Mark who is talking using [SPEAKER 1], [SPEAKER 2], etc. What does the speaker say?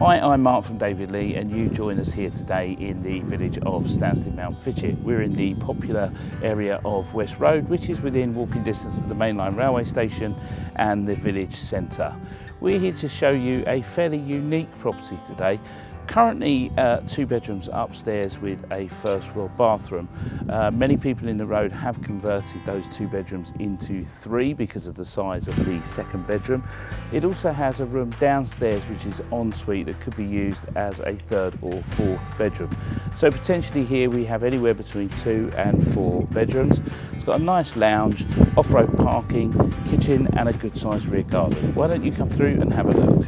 [SPEAKER 1] Hi, I'm Mark from David Lee and you join us here today in the village of Stansted Mountfitchet. We're in the popular area of West Road which is within walking distance of the mainline railway station and the village centre. We're here to show you a fairly unique property today Currently uh, two bedrooms upstairs with a first floor bathroom. Uh, many people in the road have converted those two bedrooms into three because of the size of the second bedroom. It also has a room downstairs which is ensuite that could be used as a third or fourth bedroom. So potentially here we have anywhere between two and four bedrooms. It's got a nice lounge, off-road parking, kitchen and a good sized rear garden. Why don't you come through and have a look.